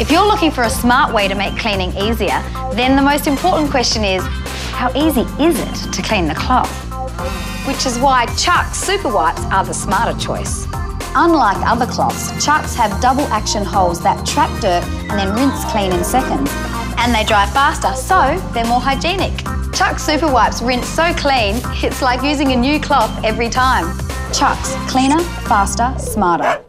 If you're looking for a smart way to make cleaning easier, then the most important question is, how easy is it to clean the cloth? Which is why Chux Super Wipes are the smarter choice. Unlike other cloths, Chux have double action holes that trap dirt and then rinse clean in seconds. And they dry faster, so they're more hygienic. Chux Super Wipes rinse so clean, it's like using a new cloth every time. Chux cleaner, faster, smarter.